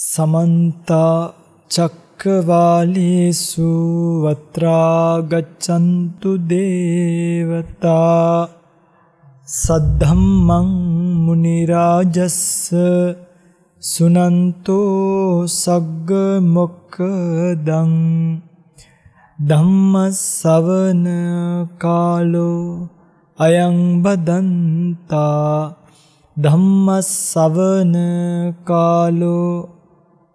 සමන්ත චක්කවාලේසු වත්‍රා ගච්ඡන්තු දේවතා සද්ධම්මං මුනි රාජස්ස සුනන්තෝ සග්ග මොක්කදං ධම්ම ශවන කාලෝ අයං බදන්තා ධම්ම ශවන කාලෝ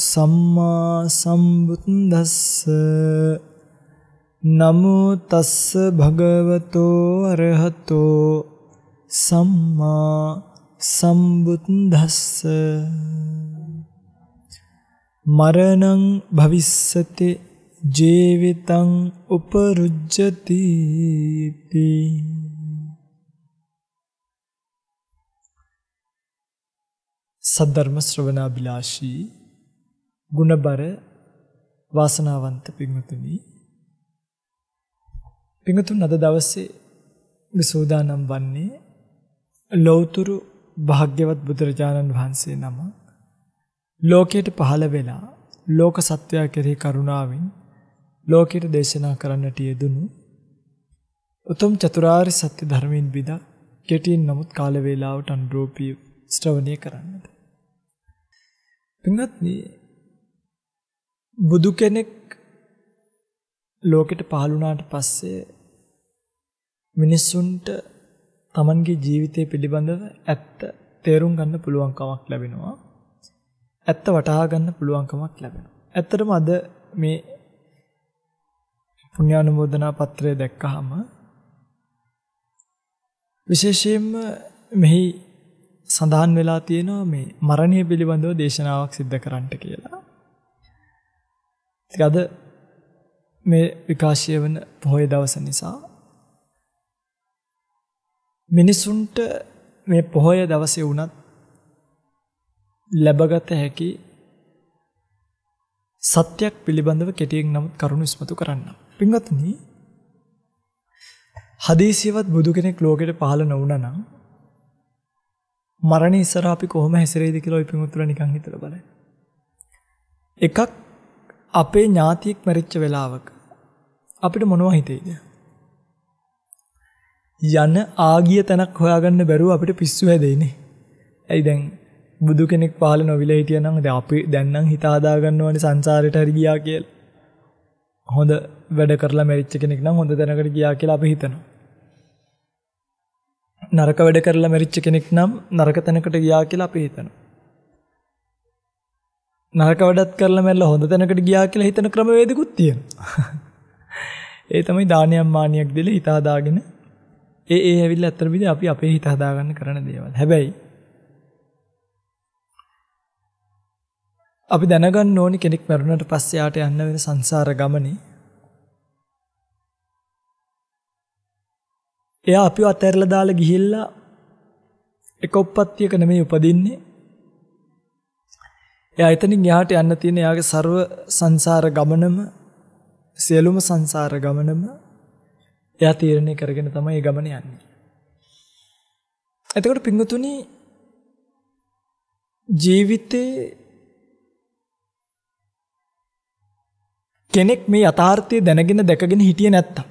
සම්මා සම්බුද්දස්ස නමෝ තස්ස භගවතෝ අරහතෝ සම්මා සම්බුද්දස්ස මරණං භවිස්සති ජීවිතං උපරුජ්ජති සද්ධර්ම ශ්‍රවණාබිලාෂී ගුණබර වාසනාවන්ත පින්වතුනි පින්වතුන් අද දවසේ විසෝදානම් වන්නේ ලෞතුරු භාග්‍යවත් බුදුරජාණන් වහන්සේ නම ලෝකයට පහළ වෙලා ලෝක සත්වයා කෙරෙහි කරුණාවෙන් ලෝකයට දේශනා කරන්නට යෙදුණු උතුම් චතුරාර්ය සත්‍ය ධර්මයෙන් බිදා කෙටියෙන් නමුත් කාල වේලාවට අනුරූපී ශ්‍රවණය කරන්නට. පින්වත්නි බුදු කෙනෙක් ලෝකෙට පහළ වුණාට පස්සේ මිනිස්සුන්ට Tamanගේ ජීවිතය පිළිබඳව ඇත්ත තේරුම් ගන්න පුළුවන් කමක් ලැබෙනවා. ඇත්ත වටහා ගන්න පුළුවන්කමක් ලැබෙනවා. ඇත්තටම අද මේ පුණ්‍යානුමෝදනා පත්‍රය දැක්කහම විශේෂයෙන්ම මෙහි සඳහන් වෙලා තියෙනවා මේ මරණය පිළිබඳව දේශනාවක් සිද්ධ කරන්නට කියලා. ඉතින් අද මේ විකාශය වන පොහොය දවස නිසා මිනිසුන්ට මේ පොහොය දවසේ වුණත් ලැබගත හැකි සත්‍යයක් පිළිබඳව කෙටියෙන් නමුත් කරුණු ඉස්මතු කරන්න. පින්වත්නි හදීසියවත් බුදු කෙනෙක් ලෝකෙට පහළ නොවුණා නම් මරණ ඉස්සර අපි කොහොම හැසිරෙයිද කියලා ඔය පින්වත්තුලා නිකන් හිතලා බලන්න. එකක් අපේ ඥාතියෙක් මැරිච්ච වෙලාවක අපිට මොනවා හිතෙයිද? යන ආගිය තැනක් හොයාගන්න බැරුව අපිට පිස්සු හැදෙයිනේ. ඇයි දැන් බුදු කෙනෙක් පහළ නොවිලා හිටියනම් දැන් අපි දැන් නම් හිත හදා ගන්නවනේ සංසාරයට හරි ගියා කියලා. හොඳ වැඩ කරලා මැරිච්ච කෙනෙක් නම් හොඳ තැනකට ගියා කියලා අපි හිතනවා. නරක වැඩ කරලා මැරිච්ච කෙනෙක් නම් නරක තැනකට ගියා කියලා අපි හිතනවා. නරක වැඩත් කරලා මැරලා හොඳ තැනකට ගියා කියලා හිතන ක්‍රමවේදිකුත් තියෙනවා. ඒ තමයි දානයක් මානියක් දෙලා හිත හදාගෙන ඒ ඒ ඇවිල්ලා අතර විදිහ අපි අපේ හිත හදාගන්න කරන දේවල්. හැබැයි අපි දැනගන්න ඕනි කෙනෙක් මරුණට පස්සේ යාට යන්න වෙන සංසාර ගමනේ එයා අපිව අතහැරලා දාලා ගිහිල්ලා එක උප්පත්තියක නෙමෙයි උපදින්නේ. එයා එතනින් එහාට යන්න තියෙන එයාගේ ਸਰව සංසාර ගමනම සියලුම සංසාර ගමනම එයා තීරණය කරගෙන තමයි ඒ ගමන යන්නේ. එතකොට පින්වතුනි ජීවිතේ කෙනෙක් මේ යථාර්ථය දැනගෙන දැකගෙන හිටියේ නැත්තම්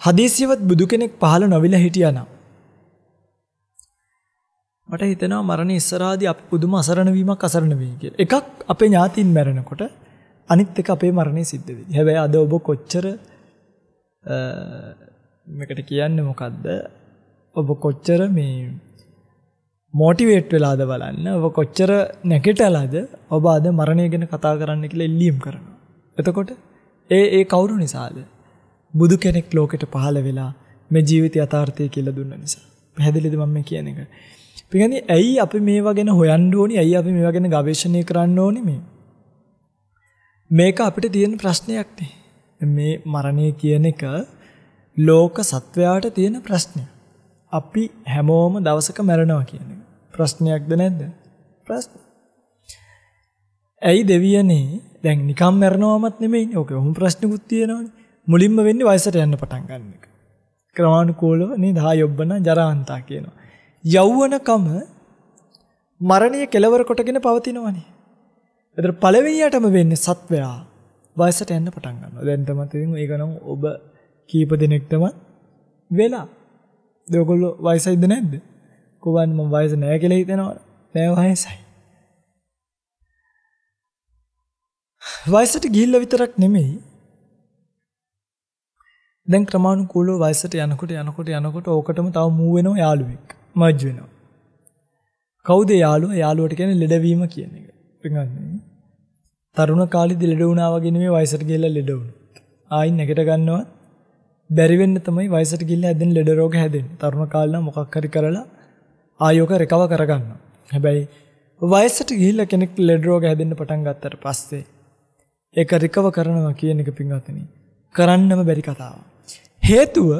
හදීසියවත් බුදු කෙනෙක් පහළ නොවිලා හිටියානම් මට හිතෙනවා මරණ ඉස්සරහදී අපි පුදුම අසරණ වීමක් අසරණ වෙයි කියලා. එකක් අපේ ඥාතින් මැරෙනකොට අනිත් එක අපේ මරණය සිද්ධ වෙයි. හැබැයි අද ඔබ කොච්චර මේකට කියන්නේ මොකද්ද? ඔබ කොච්චර මේ මොටිවේට් වෙලාද බලන්න. ඔබ කොච්චර නැගිටලාද ඔබ අද මරණය ගැන කතා කරන්න කියලා එල්ලීම් කරනවා. එතකොට ඒ ඒ කවුරු නිසාද? බුදු කෙනෙක් ලෝකෙට පහළ වෙලා මේ ජීවිත යථාර්ථය කියලා දුන්න නිසා. පැහැදිලිද මම මේ කියන එක? පිටින් ඇයි අපි මේවා ගැන හොයන්න ඕනි? ඇයි අපි මේවා ගැන ගවේෂණය කරන්න ඕනි මේ? මේක අපිට තියෙන ප්‍රශ්නයක්නේ. මේ මරණය කියන එක ලෝක සත්වයාට තියෙන ප්‍රශ්නය. අපි හැමෝම දවසක මැරෙනවා කියන එක. ප්‍රශ්නයක්ද නැද්ද? ප්‍රශ්න. ඇයි දෙවියනේ දැන් නිකම් මැරෙනවමත් නෙමෙයිනේ. ඕක ඔහොම ප්‍රශ්නකුත් තියෙනවනේ. මුලින්ම වෙන්නේ වයසට යන්න පටන් ගන්න එක. ක්‍රමානුකූලව නේද? හා යොබ්බන ජරාන්තා කියනවා. යෞවනකම මරණය කෙලවර කොටගෙන පවතිනවනේ. එතර පළවෙනියටම වෙන්නේ සත්වයා වයසට යන්න පටන් ගන්නවා. දැන් තමයි ඉතින් ඒක නම් ඔබ කීප දිනෙකටම වෙලා. ඔයගොල්ලෝ වයසයිද නැද්ද? කොහොමද මම වයස නැහැ කියලා හිතනවා. නෑ වයසයි. වයසට ගිහිල්ලා විතරක් නෙමෙයි දැන් ක්‍රමානුකූලව වයසට යනකොට යනකොට යනකොට ඕකටම තව මූ වෙනවා යාළුවෙක් මර්ජ් වෙනවා. කවුද යාළුවා? යාළුවට කියන්නේ ලෙඩවීම කියන එක. පින්වත්නි. තරුණ කාලෙදි ලෙඩ වුණා වගේ නෙමෙයි වයසට ගිහිල්ලා ලෙඩ වුණා. ආයින් නැගිට ගන්නවා බැරි වෙන්න තමයි වයසට ගිහිල්ලා හැදෙන ලෙඩ රෝග හැදෙන්නේ. තරුණ කාලේ නම් මොකක් හරි කරලා ආයෝක රිකව කරගන්නවා. හැබැයි වයසට ගිහිල්ලා කෙනෙක් ලෙඩ රෝග හැදෙන්න පටන් ගත්තට පස්සේ ඒක රිකව කරනවා කියන එක පින්වත්නි කරන්නම බැරි කතාවක්. හේතුව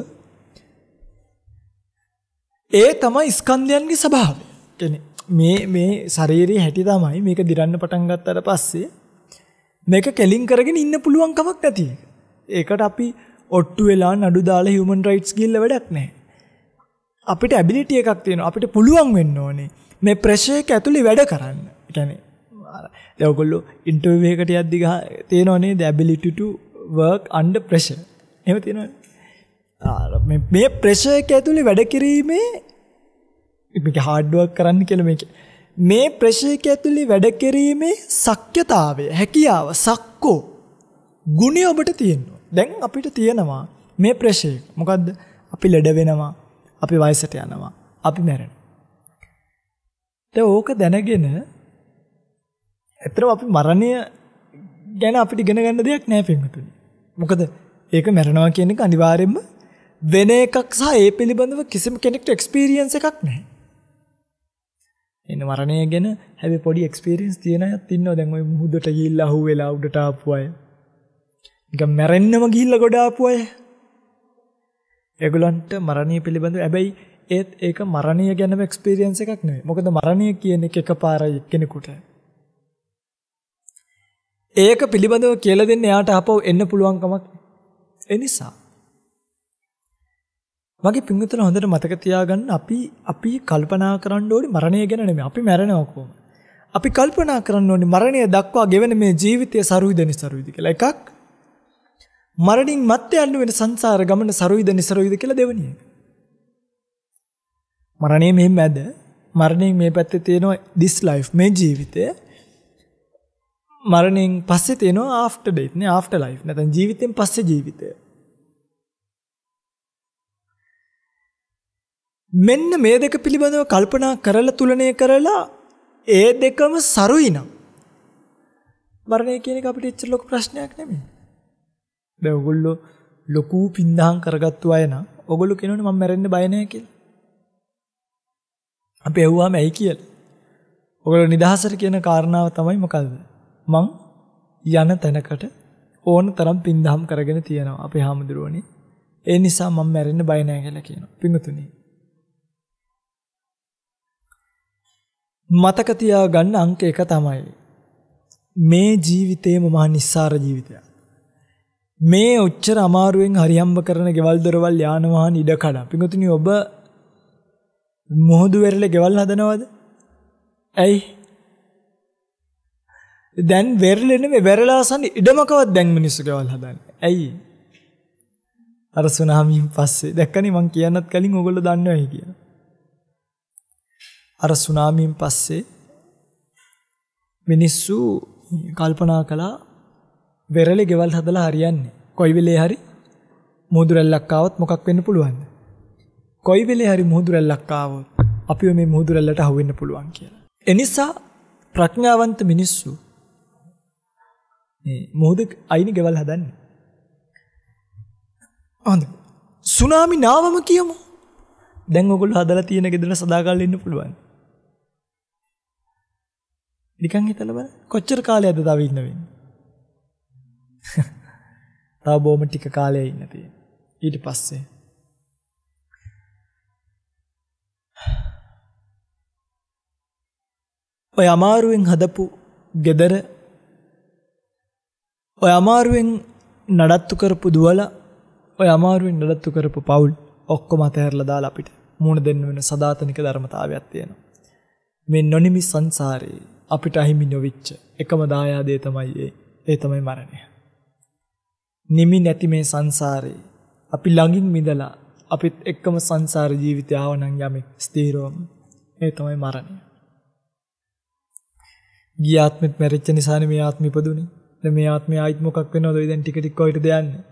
ඒ තමයි ස්කන්ධයන්ගේ ස්වභාවය. කියන්නේ මේ මේ ශරීරයේ හැටි තමයි මේක දිරන්න පටන් ගත්තට පස්සේ මේක කෙලින් කරගෙන ඉන්න පුළුවන් කමක් නැති එක. ඒකට අපි ඔට්ටු වෙලා නඩු දාලා හියුමන් රයිට්ස් ගිහිල්ලා වැඩක් නැහැ. අපිට ඇබිලිටි එකක් තියෙනවා. අපිට පුළුවන් වෙන්න ඕනේ මේ ප්‍රෙෂර් එක ඇතුලේ වැඩ කරන්න. ඒ කියන්නේ දැන් ඔයගොල්ලෝ ඉන්ටර්විව් එකකට යද්දි තියෙනව නේද ability to work under pressure. එහෙම තියෙනවනේ. මේ ප්‍රෙෂර් එක ඇතුලේ වැඩ කිරීමේ මේක හાર્ඩ් වර්ක් කරන්න කියලා මේක. මේ ප්‍රෙෂර් එක ඇතුලේ වැඩ කිරීමේ ශක්්‍යතාවය, හැකියාව, සක්කෝ ගුණය ඔබට තියෙනවා. දැන් අපිට තියෙනවා මේ ප්‍රෙෂර් එක. මොකද්ද? අපි ලෙඩ වෙනවා. අපි වයසට යනවා. අපි මැරෙනවා. දැන් ඕක දැනගෙන ඇත්තටම අපි මරණය ගැන අපිට ඉගෙන ගන්න දෙයක් නැහැ පින්වතුනි. මොකද ඒක මැරෙනවා කියන එක අනිවාර්යයෙන්ම වෙන එකක් සහ ඒ පිළිබඳව කිසිම කෙනෙක්ට එක්ස්පීරියන්ස් එකක් නැහැ. එන්න මරණය ගැන හැබැයි පොඩි එක්ස්පීරියන්ස් තියෙන අයත් ඉන්නවා දැන් ওই මුහුදට ගිහිල්ලා අහුවෙලා උඩට ආපු අය. නිකන් මැරෙන්නම ගිහිල්ලා ගොඩ ආපු අය. ඒගොල්ලන්ට මරණය පිළිබඳව හැබැයි ඒත් ඒක මරණය ගැනම එක්ස්පීරියන්ස් එකක් නෙවෙයි. මොකද මරණය කියන එක එකපාරයි කෙනෙකුට. ඒක පිළිබඳව කියලා දෙන්න එයාට ආපහු එන්න පුළුවන් කමක් ඒ නිසා වගේ පිංගුතුල හොඳට මතක තියාගන්න අපි අපි කල්පනා කරන්න ඕනේ මරණය ගැන නෙමෙයි. අපි මැරෙනවා කොහොමද? අපි කල්පනා කරන්න ඕනේ මරණය දක්වා ගෙවෙන මේ ජීවිතය සරුයිද නිසරුයිද කියලා. එකක් මරණින් මත්තේ යන්න වෙන සංසාර ගමන සරුයිද නිසරුයිද කියලා දෙවෙනි එක. මරණය මෙහෙම මැද මරණයෙන් මේ පැත්තේ තියෙනවා this life මේ ජීවිතය. මරණයෙන් පස්සේ තියෙනවා after death නේ after life. නැත්නම් ජීවිතෙන් පස්සේ ජීවිතය. මෙන්න මේ දෙක පිළිබඳව කල්පනා කරලා තුලණය කරලා ඒ දෙකම සරුයි නම් මරණය කියන එක අපිට එච්චර ලොකු ප්‍රශ්නයක් නෙමෙයි. දැන් ඔයගොල්ලෝ ලොකු පින්දහම් කරගත්තු අය නම් ඔයගොල්ලෝ කියනෝනේ මම මැරෙන්න බය නැහැ කියලා. අපි ඇහුවාම ඇයි කියලා. ඔයගොල්ලෝ නිදහසට කියන කාරණාව තමයි මොකද්ද? මං යන තැනකට ඕන තරම් පින්දහම් කරගෙන තියෙනවා අපේ හාමුදුරුවනේ. ඒ නිසා මම මැරෙන්න බය නැහැ කියලා කියනවා. පිඟුතුනි. මතක තියාගන්න අංක එක තමයි. මේ ජීවිතේම මහා නිස්සාර ජීවිතයක්. මේ ඔච්චර අමාරුවෙන් හරියම්බ කරන ගෙවල් දොරවල් යාන වාහන ඉඩ කඩ. පිඟුතුනි ඔබ මොහොදු වෙරළේ ගෙවල් හදනවද? ඇයි දැන් වෙරළෙන මේ වෙරළාසන්න ඉඩමකවත් දැන් මිනිස්සු ගෙවල් හදන්නේ. ඇයි? අර සුනාමියෙන් පස්සේ දැක්කනේ මං කියන්නත් කලින් ඕගොල්ලෝ දන්නවයි කියලා. අර සුනාමියෙන් පස්සේ මිනිස්සු කල්පනා කළා වෙරළේ ගෙවල් හදලා හරියන්නේ. කොයි වෙලේ හරි මුහුදු රැල්ලක් ආවොත් මොකක් වෙන්න පුළුවන්ද? කොයි වෙලේ හරි මුහුදු රැල්ලක් ආවොත් අපිව මේ මුහුදු රැල්ලට අහු වෙන්න පුළුවන් කියලා. එනිසා ප්‍රඥාවන්ත මිනිස්සු මුහුද අයින ගෙවල් හදන්න. හොඳ සුනාමි නාවම කියමු දැන් ඔගොල්ලෝ හදලා තියෙන ගෙදර සදාකාල ඉන්න පුළුවන්. නිකන් හිතලා බලන්න කොච්චර කාලයක්ද තව ඉන්න වෙන්නේ. තව බොහොම ටික කාලයක් ඉන්න තියෙන. ඊට පස්සේ ඔය අමාරුවෙන් හදපු ගෙදර ඔය අමාරුවෙන් නඩත්තු කරපු දුවල ඔය අමාරුවෙන් නඩත්තු කරපු පවුල් ඔක්කොම අතහැරලා දාලා අපිට මුණ දෙන්න වෙන සදාතනික ධර්මතාවයක් තියෙනවා. මේ නොනිමි සංසාරේ අපිට අහිමි නොවිච්ච එකම දායාදේ තමයි ඒ. ඒ තමයි මරණය. නිමි නැති මේ සංසාරේ අපි ළඟින් මිදලා අපිත් එක්කම සංසාර ජීවිතය ආවනම් යමෙක් ස්ථීරවම ඒ තමයි මරණය. ගිය ආත්මෙත් මැරිච්ච නිසානේ මේ ආත්මෙ ඉපදුනේ. දැන් මේ ආත්මය ආයිත් මොකක් වෙනවද? ඔය දැන් ටික ටික කොහෙටද යන්නේ?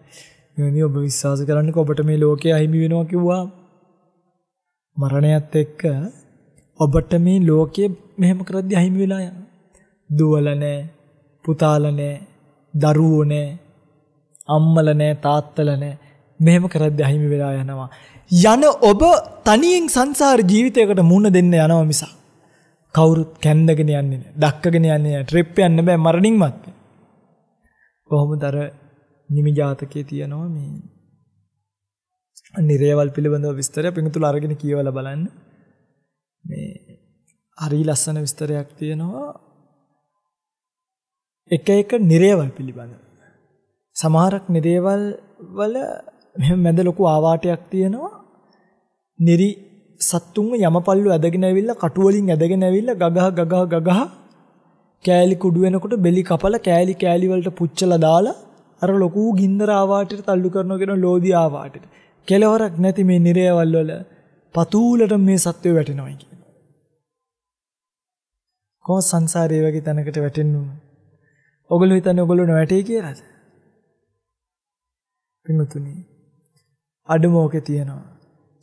මේ ඔබ විශ්වාස කරන්නකෝ ඔබට මේ ලෝකය අහිමි වෙනවා කිව්වා. මරණයත් එක්ක ඔබට මේ ලෝකයේ මෙහෙම කරද්දී අහිමි වෙලා යනවා. දුවල නැහැ, පුතාල නැහැ, දරුවෝ නැහැ, අම්මල නැහැ, තාත්තල නැහැ. මෙහෙම කරද්දී අහිමි වෙලා යනවා. යන ඔබ තනියෙන් සංසාර ජීවිතයකට මුහුණ දෙන්න යනවා මිසක් කවුරුත් කැන්දගෙන යන්නේ නැහැ. දක්කගෙන යන්නේ නැහැ. ට්‍රිප් යන්න බෑ මරණින් මත්තේ. කොහොමද අර නිමි ජාතකයේ තියෙනවා මේ නිරේවල් පිළිබඳව විස්තරය පිඟුතුල අරගෙන කියවලා බලන්න. මේ හරි ලස්සන විස්තරයක් තියෙනවා එක එක නිරේවල් පිළිබඳව. සමහරක් නිරේවල් වල මෙහෙම මැද ලොකු ආවාටයක් තියෙනවා. නිරි සත්තුන්ව යමපල්ලු ඇදගෙන ඇවිල්ලා කටු වලින් ඇදගෙන ඇවිල්ලා ගගහ ගගහ ගගහ කෑලි කුඩු වෙනකොට බෙලි කපලා කෑලි කෑලි වලට පුච්චලා දාලා අර ලොකු ගින්දර ආවාටට තල්ලු කරනවා කියන ලෝදි ආවාටට. කෙලවරක් නැති මේ නිරයවල් වල පතූලට මේ සත්වය වැටෙනවා කියන. කොහොම සංසාරේ වගේ තැනකට වැටෙන්න උන. ඔගොල්ලෝ හිතන්නේ ඔගොල්ලෝ නොවැටේ කියලාද? පින්තුනි. අඩමෝකේ තියෙනවා.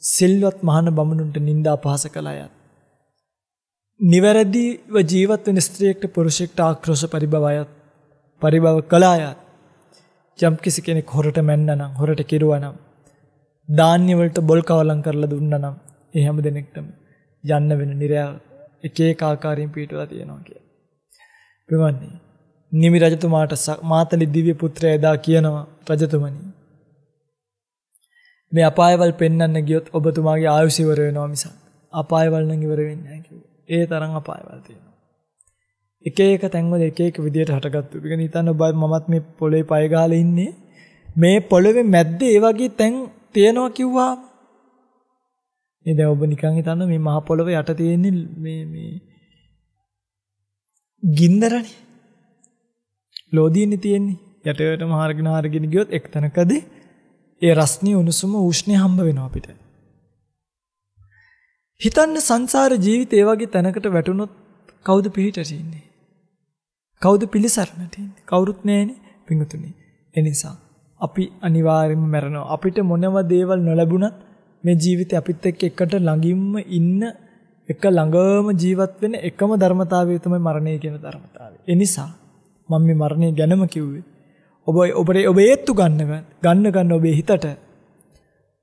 සිල්වත් මහාන බමුණුන්ට නිନ୍ଦා අපහාස කළ අයත්. නිවැරදිව ජීවත් වෙන ස්ත්‍රියෙක්ට පුරුෂයෙක්ට ආක්‍රෝෂ පරිභව අයත් පරිභව කළ අයත් යම් කිසි කෙනෙක් හොරට මැන්න නම් හොරට කිරුවා නම් ධාන්‍ය වලට බොල් කවලම් කරලා දුන්නා නම් ඒ හැම දෙනෙක්ටම යන්න වෙන නිරය එක එක ආකාරයෙන් පිටවලා තියෙනවා කියලා. පින්වත්නි, නිමි රජතුමාට මාතලි දිව්‍ය පුත්‍රයා එදා කියනවා රජතුමනි මේ අපායවල් පෙන්වන්න ගියොත් ඔබතුමාගේ ආයුෂ ඉවර වෙනවා මිසක් අපායවල් නම් ඉවර වෙන්නේ නැහැ කිව්වා. ඒ තරම් අපායවල් තියෙනවා. එක එක තැන්වල එක එක විදියට හටගත්තු. ඒක නිතන්න ඔබ මමත් මේ පොළේ පය ගහලා ඉන්නේ. මේ පොළවේ මැද්දේ ඒ වගේ තැන් තියෙනවා කිව්වා. මේ දැන් ඔබ නිකන් හිතන්න මේ මහ පොළව යට තියෙන්නේ මේ මේ ගින්දරනේ. ලෝදියනේ තියෙන්නේ. යටටම හරගෙන හරගෙන ගියොත් එක් තැනකදී ඒ රස්නී උණුසුම උෂ්ණය හම්බ වෙනවා අපිට. හිතන්න සංසාර ජීවිතේ වගේ තැනකට වැටුනොත් කවුද පිහිට ඉන්නේ? කවුද පිළිසරණ තියෙන්නේ? කවුරුත් නැහැනේ පිඟුතුනේ. ඒ නිසා අපි අනිවාර්යයෙන්ම මැරෙනවා. අපිට මොනම දේවල් නොලැබුණත් මේ ජීවිතේ අපිත් එක්ක එකට ළඟින්ම ඉන්න එක ළඟම ජීවත් වෙන එකම ධර්මතාවය තමයි මරණය කියන ධර්මතාවය. ඒ නිසා මම මේ මරණය ගැනම කිව්වේ. ඔබ ඔබේ ඔබ ඒත්තු ගන්න ගන්න ගන්න ඔබේ හිතට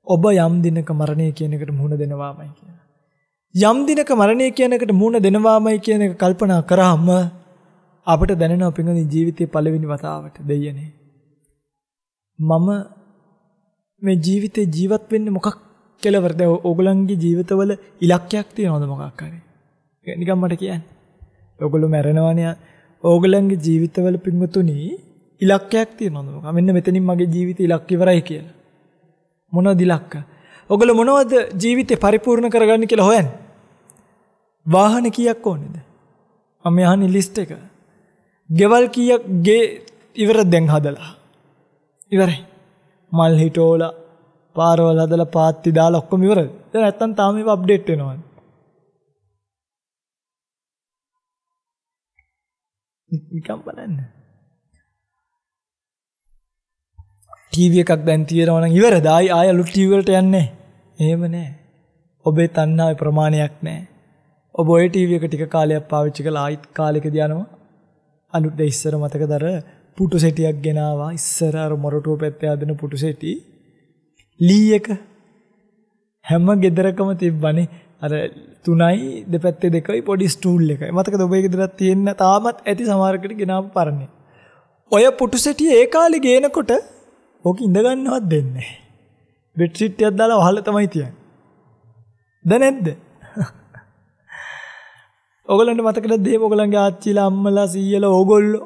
ඔබ යම් දිනක මරණය කියන එකට මුහුණ දෙනවාමයි කියලා. යම් දිනක මරණය කියන එකට මුහුණ දෙනවාමයි කියන එක කල්පනා කරාම අපිට දැනෙනවා පින්වදින ජීවිතයේ පළවෙනි වතාවට දෙයනේ. මම මේ ජීවිතේ ජීවත් වෙන්නේ මොකක් කෙලවරද ඕගලන්ගේ ජීවිතවල ඉලක්කයක් තියනවද මොකක් හරි? නිකන් මට කියන්න. ඕගොල්ලෝ මැරෙනවනේ. ඕගලන්ගේ ජීවිතවල පින්වතුනි ඉලක්කයක් තියනවද මොකක්? මෙන්න මෙතනින් මගේ ජීවිත ඉලක්ක ඉවරයි කියලා. මොනවද ඉලක්ක? ඔගොල්ලෝ මොනවද ජීවිතේ පරිපූර්ණ කරගන්න කියලා හොයන්නේ? වාහන කීයක් ඕනේද? මම යහන්නේ ලිස්ට් එක. ගෙවල් කීයක් ගේ ඉවර දැන් හදලා. ඉවරයි. මල් හිටෝලා පාරවල් හදලා පාත්ති දාලා ඔක්කොම ඉවරයි. දැන් නැත්තම් තාම ඒව අප්ඩේට් වෙනවා. නිකම් බලන්න. ටීවී එකක් දැන් තියෙනවා නම් ඉවරද? ආයි ආය අලුත් ටීවී වලට යන්නේ. එහෙම නෑ. ඔබේ තණ්හාවේ ප්‍රමාණයක් නෑ. ඔබ ඔය ටීවී එක ටික කාලයක් පාවිච්චි කළා ආයිත් කාලෙකදී යනවා. අලුත් ඉස්සර මතකදර පුටු සෙටියක් ගෙනාවා. ඉස්සර අර මොරටුව පැත්තේ හදන පුටු සෙටි. ලී එක හැම ගෙදරකම තිබ්බනේ. අර තුනයි දෙපැත්තේ දෙකයි පොඩි ස්ටූල් එකයි. මතකද ඔබේ ගෙදරත් තියෙන තාමත් ඇති සමහරකට ගෙනාවු පරන්නේ. ඔය පුටු සෙටිය ඒ කාලේ ගේනකොට ඕක ඉඳගන්නවත් දෙන්නේ නැහැ. බෙඩ් ෂීට් එකක් දාලා වහලා තමයි තියන්නේ. ද නැද්ද? ඔයගලන්ට මතකද දේව ඔයගලන්ගේ ආච්චිලා අම්මලා සීයලා ඕගොල්ලෝ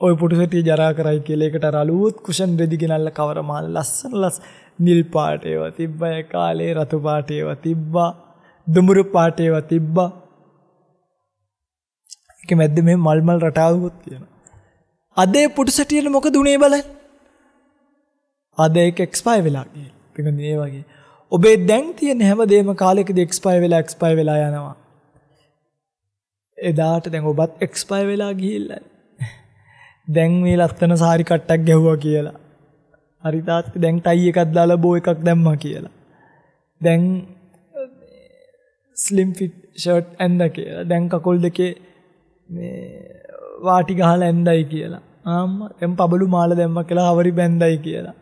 ඔය පුටුසටිය ජරා කරයි කියලා ඒකට අර අලුත් කුෂන් රෙදි ගෙනල්ලා කවර මාල ලස්සන ලස් නිල් පාට ඒවා තිබ්බා ඒ කාලේ රතු පාට ඒවා තිබ්බා දුමුරු පාට ඒවා තිබ්බා. ඒක මැද්ද මේ මල් මල් රටාවකුත් තියෙනවා. අද ඒ පුටුසටියට මොකද උනේ බලන්න. අද ඒක එක්ස්පයර් වෙලා ගිහින් පිටින් ඒ වගේ. ඔබේ දැන් තියෙන හැමදේම කාලෙකදී එක්ස්පයර් වෙලා එක්ස්පයර් වෙලා යනවා. එදාට දැන් ඔබත් එක්ස්පයර් වෙලා ගිහිල්ලා දැන් මේ ලස්සන සාරි කට්ටක් ගැහුවා කියලා. හරි තාත්ති දැන් ටයි එකක් දාලා බෝ එකක් දැම්මා කියලා. දැන් ස්ලිම් ෆිට් ෂර්ට් ඇඳ කියලා. දැන් කකුල් දෙකේ මේ වාටි ගහලා ඇඳයි කියලා. ආම්මා දැන් පබළු මාල දැම්මා කියලා හවරි බැඳයි කියලා.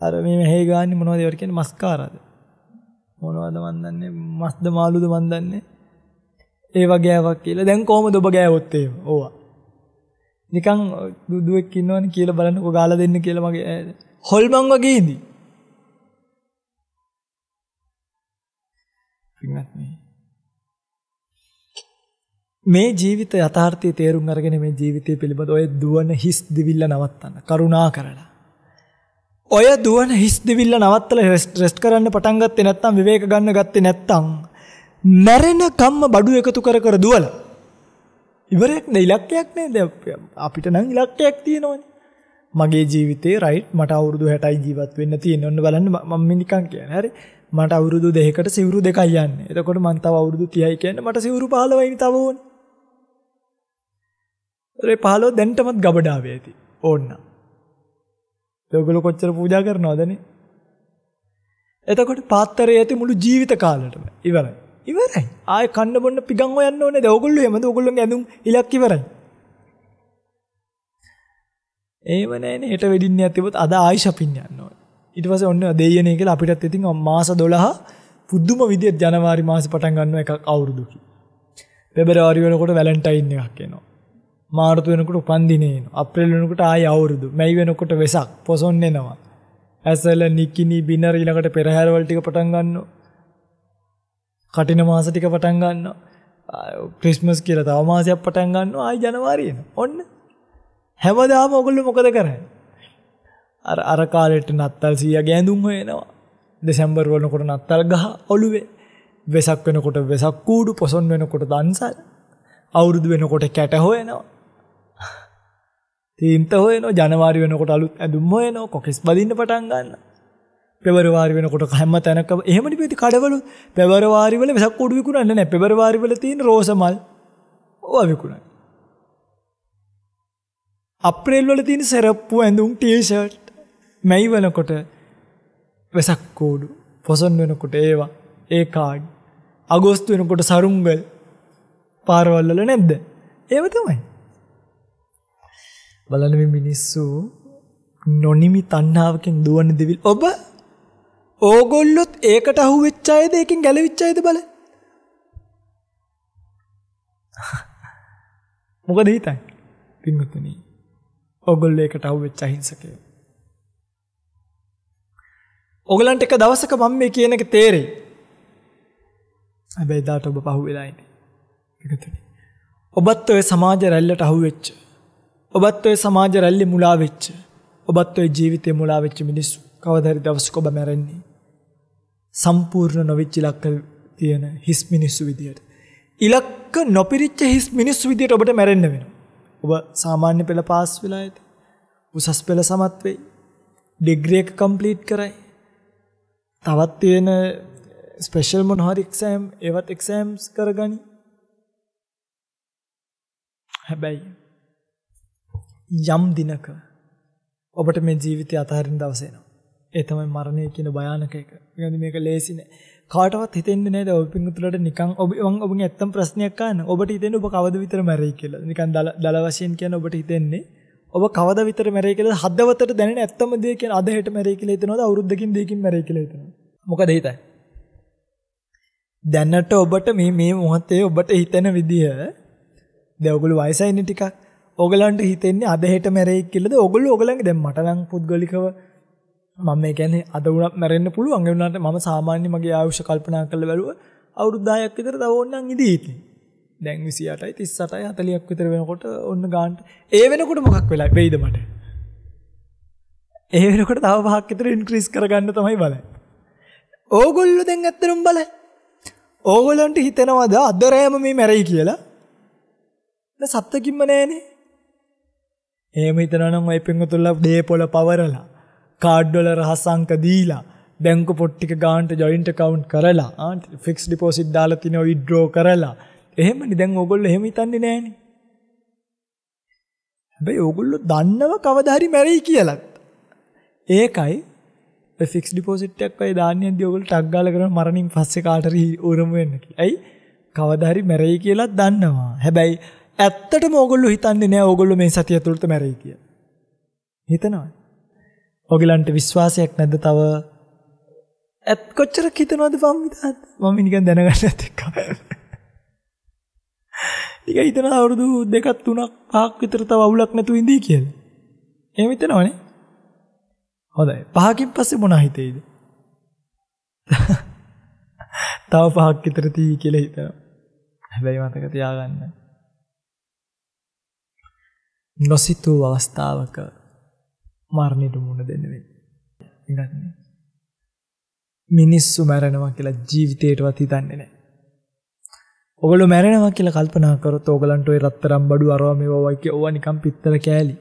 අර මේ මෙහෙ ගාන්නේ මොනවද ඒවට කියන්නේ මස්කාරාද? මොනවද මන් දන්නේ මස්ද මාළුද මන් දන්නේ. ඒ වගේ ආවක් කියලා. දැන් කොහමද ඔබ ගෑවොත් එහෙම? ඕවා. නිකන් දුදුවෙක් ඉන්නවනේ කියලා බලන්නකො ගාලා දෙන්න කියලා මගේ හොල්මන් වගේ ඉඳි. මේ ජීවිත යථාර්ථය තේරුම් අරගෙන මේ ජීවිතය පිළිබඳ ඔය දුවන හිස් දිවිල්ල නවත්තන්න කරුණා කරලා. ඔය දුවන හිස් දිවිල්ල නවත්තල රෙස්ට් කරන්න පටන් ගත්තේ නැත්නම් විවේක ගන්න ගත්තේ නැත්නම් මැරෙන කම්ම බඩු එකතු කර කර දුවලා ඉවරයක් නේ ඉලක්කයක් නේද අපිට නම් ඉලක්කයක් තියෙනවනේ. මගේ ජීවිතේ රයිට් මට අවුරුදු 60යි ජීවත් වෙන්න තියෙන ඔන්න බලන්න මම නිකන් කියන්නේ. හරි? මට අවුරුදු දෙකකට සිවුරු දෙකයි යන්නේ. එතකොට මං තව අවුරුදු 30යි කියන්නේ මට සිවුරු 15යිනි තව ඕනේ. ඒ 15 දැන්ටමත් ගබඩාවේ ඇති. ඕන්න. ඔයගොල්ලෝ කොච්චර පූජා කරනවදනේ එතකොට පාත්තරයේ ඇති මුළු ජීවිත කාලෙටම. ඉවරයි. ඉවරයි. ආයෙ කන්න බොන්න පිගන් හොයන්න ඕනේ. දැන් ඕගොල්ලෝ එහෙමද? ඕගොල්ලෝගේ ඇඳුම් ඉලක්ක ඉවරයි. ඒව නෑනේ. හෙට වෙඩින්න යතිවොත් අද ආයි shopping යන්න ඕනේ. ඊට පස්සේ ඔන්න දෙයියනේ කියලා අපිටත් ඉතින් මාස 12 පුදුම විදියට ජනවාරි මාසේ පටන් ගන්නවා එකක් අවුරුදුකි. පෙබරවාරි වෙනකොට වැලන්ටයින් එකක් එනවා. මාර්තු වෙනකොට උපන්දිනේ එනවා. අප්‍රේල් වෙනකොට ආයි අවුරුදු. මැයි වෙනකොට වෙසක් පොසොන් එනවා. ඇසල නිකිනි බිනර ඊළඟට පෙරහැරවල ටික පටන් ගන්නවා. කටින මාස ටික පටන් ගන්නවා. ක්‍රිස්මස් කියලා තව මාසයක් පටන් ගන්නවා ආයි ජනවාරි එනවා. ඔන්න. හැමදාම ඔයගොල්ලෝ මොකද කරන්නේ? අර අර කාලෙට නත්තල් සීයා ගෑඳුම් හොයනවා. දෙසැම්බර් වෙනකොට නත්තල් ගහ ඔළුවේ. වෙසක් වෙනකොට වෙසක් කූඩු පොසොන් වෙනකොට දන්සල්. අවුරුදු වෙනකොට කැට හොයනවා. තීන්ත හොයනවා ජනවාරි වෙනකොට අලුත් ඇඳුම් හොයනවා කොකස් බදින්න පටන් ගන්නවා. පෙබරවාරි වෙනකොට හැම තැනක එහෙම නෙවෙයි කඩවල පෙබරවාරි වල වෙසක් කුඩු විකුණන්නේ නැහැ. පෙබරවාරි වල තියෙන රෝස මල් ඕවා විකුණන්නේ. අප්‍රේල් වල තියෙන සරප්පු ඇඳුම් ටී-ෂර්ට් මැයි වෙනකොට වෙසක් කෝඩු පොසොන් වෙනකොට ඒවා ඒ කාඩ් අගෝස්තු වෙනකොට සරුංගල් පාරවල් වල නැද්ද? ඒව තමයි. බලන්න මේ මිනිස්සු නොනිමි තණ්හාවකින් දුවන දෙවිල් ඔබ ඕගොල්ලොත් ඒකට අහු වෙච්ච අයද ඒකෙන් ගැලවිච්ච අයද බල? මොකද හිතන්නේ? පින්වතුනි ඕගොල්ලෝ ඒකට අහු වෙච්ච අහිංසකයෝ. ඔගලන්ට එක දවසක මම මේ කියන එක තේරෙයි. හැබැයි දාට ඔබ පහු වෙලා ඉන්නේ. පින්වතුනි ඔබත් ඔය සමාජ රැල්ලට අහු වෙච්ච ඔබත් ඔය සමාජ රැල්ලේ මුලා වෙච්ච ඔබත් ඔය ජීවිතේ මුලා වෙච්ච මිනිස්සු කවදා හරි දවසක ඔබ මැරෙන්නේ? සම්පූර්ණ නොවිච්ච ඉලක්ක තියෙන හිස් මිනිස්සු විදියට. ඉලක්ක නොපිරිච්ච හිස් මිනිස්සු විදියට ඔබට මැරෙන්න වෙනවා. ඔබ සාමාන්‍ය පෙළ පාස් වෙලා ඇති. උසස් පෙළ සමත් වෙයි. ඩිග්‍රී එක කම්ප්ලීට් කරයි. තවත් තියෙන ස්පෙෂල් මොන හරි එක්සෑම් ඒවත් එක්සෑම්ස් කරගනි. හැබැයි යම් දිනක ඔබට මේ ජීවිතය අතහරින්න දවස එනවා. ඒ තමයි මරණය කියන භයානක එක. يعني මේක ලේසි නෑ. කාටවත් හිතෙන්නේ නේද ඔය පිංගුතුලට නිකන් ඔබ මම ඔබගෙන් ඇත්තම ප්‍රශ්නයක් අහන්න. ඔබට හිතෙන්නේ ඔබ කවද විතර මැරෙයි කියලා. නිකන් දල දල වශයෙන් කියන්නේ ඔබට හිතෙන්නේ ඔබ කවද විතර මැරෙයි කියලා හදවතට දැනෙන ඇත්තම දේ කියන අද හෙට මැරෙයි කියලා හිතනවද අවුරුද්දකින් දෙකකින් මැරෙයි කියලා හිතනවද? මොකද හිතන්නේ? දැනට ඔබට මේ මේ මොහොතේ ඔබට හිතෙන විදිය දැන් ඔයගොල්ලෝ වයසයිනේ ටිකක්. ඔගලන්ට හිතෙන්නේ අද හෙට මැරෙයි කියලාද? ඔගොල්ලෝ ඔගලන්ගේ දැන් මට නම් පුද්ගලිකව මම මේ කියන්නේ අද වුණත් මැරෙන්න පුළුවන්. ඒ වුණාට මම සාමාන්‍ය මගේ ආයුෂ කල්පනා කරලා බැලුවා අවුරුදු 10ක් විතර තව ඕනනම් ඉදී ඉතින්. දැන් 28යි 38යි 40ක් විතර වෙනකොට ඔන්න ගාන්ට ඒ වෙනකොට මොකක් වෙලා වෙයිද මට? ඒ වෙනකොට තව පහක් විතර ඉන්ක්‍රීස් කරගන්න තමයි බලන්නේ. ඕගොල්ලෝ දැන් ඇත්තටම බලන්න. ඕගොල්ලන්ට හිතෙනවද අද රෑම මේ මැරෙයි කියලා? දැන් සත්‍යකින්ම නෑනේ. එහෙම හිතනවා නම් ඔය පින්වතුන්ලා ඩේපොල පවරලා කාඩ් වල රහස් අංක දීලා බැංකු පොත් ටික ගානට ජොයින්ට් account කරලා ආ ෆික්ස් ඩිපොසිට් දාලා තිනව විත්ඩ්‍රෝ කරලා එහෙමනේ දැන් ඕගොල්ලෝ එහෙම හිතන්නේ නෑනේ. හැබැයි ඕගොල්ලෝ දන්නව කවදා හරි මැරෙයි කියලා. ඒකයි ඔය ෆික්ස් ඩිපොසිට් එකක් ඔය දාන්නේදී ඔයගොල්ලෝ ටක් ගාලා කරන මරණින් පස්සේ කාට හරි උරම වෙන්න කියලා. ඇයි? කවදා හරි මැරෙයි කියලා දන්නවා. හැබැයි ඇත්තටම ඕගොල්ලෝ හිතන්නේ නෑ ඕගොල්ලෝ මේ සතිය ඇතුළත මැරෙයි කියලා. හිතනවද? ඔයගලන්ට විශ්වාසයක් නැද්ද තව? ඇත් කොච්චරක් හිතනවද පම්මිතාත්? මම නිකන් දැනගන්නත් එක්ක. ටික හිතන අවුරුදු දෙකක් තුනක් පහක් විතර තව අවුලක් නැතුව ඉඳී කියලා. එහෙම හිතනවනේ. හොඳයි. පහකින් පස්සේ මොනා හිතෙයිද? තව පහක් විතර තී කියලා හිතනවා. හැබැයි මතක තියාගන්න. නොසිතූ අවස්ථාවක මරණයට මුහුණ දෙන්න වෙන්නේ. මිනිස්සු මැරෙනවා කියලා ජීවිතේටවත් හිතන්නේ නැහැ. ඔගොල්ලෝ මැරෙනවා කියලා කල්පනා කරොත් ඕගලන්ට ওই රත්තරම් බඩු අරවා මේවා වගේ ඕවා නිකන් පිත්තර කෑලි.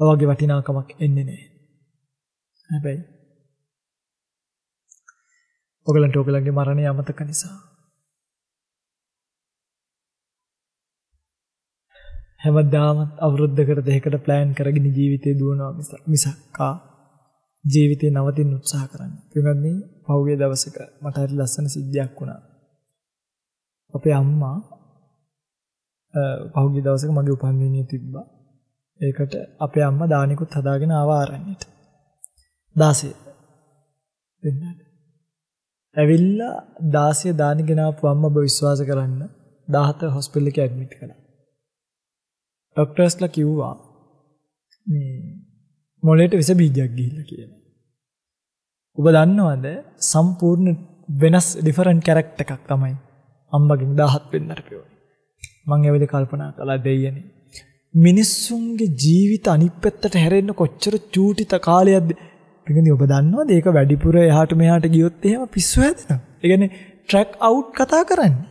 ඔයගේ වටිනාකමක් එන්නේ නැහැ. හැබැයි ඔගලන්ට ඔගලන්ගේ මරණය අමතක නිසා හැමදාම අවුරුද්දකට දෙකකට ප්ලෑන් කරගෙන ජීවිතේ දුවනවා මිසක්කා ජීවිතේ නවතින්න උත්සාහ කරන්න. පින්වත්නි, පහුගිය දවසක මට හරි ලස්සන සිද්ධියක් වුණා. අපේ අම්මා පහුගිය දවසක මගේ උපන්දිනය තිබ්බා. ඒකට අපේ අම්මා දානිකුත් හදාගෙන ආවා ආරණ්‍යට. 16 දෙන්නට. ඇවිල්ලා 16 දානි ගෙනාපු අම්මා ඔබ විශ්වාස කරන්න 17 හොස්පිටල් එකේ ඇඩ්මිට් කළා. ඩොක්ටර්ස්ලා කිව්වා මේ මොළයට විස බීජයක් ගිහිල්ලා කියලා. ඔබ දන්නවද සම්පූර්ණ වෙනස් ඩිෆරන්ට් කැරක්ටර් එකක් තමයි අම්මගෙන් 17 වෙන්නට පෙවුනේ. මං ඒ වෙලේ කල්පනා කළා දෙයියනේ. මිනිස්සුන්ගේ ජීවිත අනිත් පැත්තට හැරෙන්න කොච්චර චූටිත කාලයක්ද පිටින් ඔබ දන්නවද ඒක වැඩිපුර එහාට මෙහාට ගියොත් එහෙම පිස්සු හැදෙනවා. ඒ කියන්නේ ට්‍රැක් අවුට් කතා කරන්නේ.